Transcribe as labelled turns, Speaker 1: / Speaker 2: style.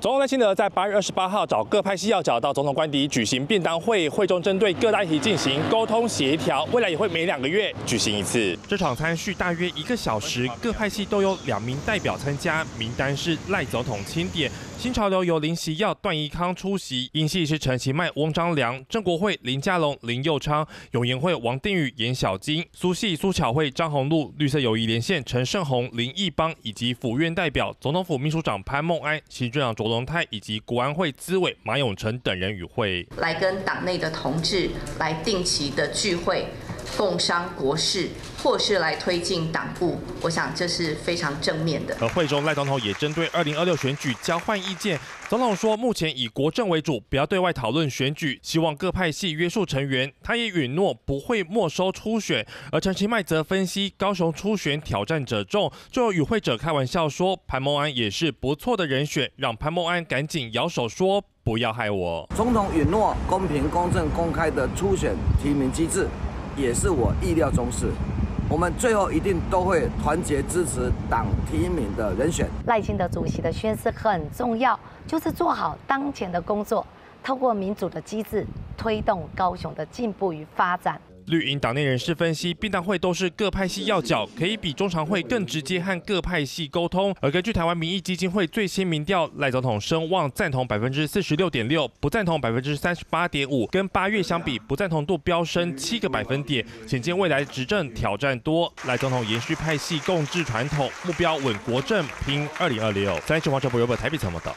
Speaker 1: 总统赖清德在八月二十八号找各派系要角到总统官邸举行便当会，会中针对各大议题进行沟通协调，未来也会每两个月举行一次。这场餐叙大约一个小时，各派系都有两名代表参加，名单是赖总统钦点。新潮流由林夕耀、段宜康出席，英系是陈其迈、翁章良，郑国会林佳龙、林佑昌，永延会王定宇、严小金，苏系苏巧慧、张宏禄，绿色友谊连线陈胜宏、林义邦，以及府院代表总统府秘书长潘孟安、行政长卓龙泰以及国安会资委马永成等人与会，
Speaker 2: 来跟党内的同志来定期的聚会。共商国事，或是来推进党部，我想这是非常正面的。
Speaker 1: 而会中赖总统也针对二零二六选举交换意见，总统说目前以国政为主，不要对外讨论选举，希望各派系约束成员。他也允诺不会没收初选。而陈其迈则分析高雄初选挑战者众，就有与会者开玩笑说潘孟安也是不错的人选，让潘孟安赶紧摇手说不要害我。
Speaker 3: 总统允诺公平、公正、公开的初选提名机制。也是我意料中事，我们最后一定都会团结支持党提名的人选。
Speaker 4: 赖清德主席的宣誓很重要，就是做好当前的工作，透过民主的机制推动高雄的进步与发展。
Speaker 1: 绿营党内人士分析，便当会都是各派系要角，可以比中常会更直接和各派系沟通。而根据台湾民意基金会最新民调，赖总统声望赞同百分之四十六点六，不赞同百分之三十八点五，跟八月相比，不赞同度飙升七个百分点，显见未来执政挑战多。赖总统延续派系共治传统，目标稳国政，拼二零二六。三十王者不由本台北采访报道。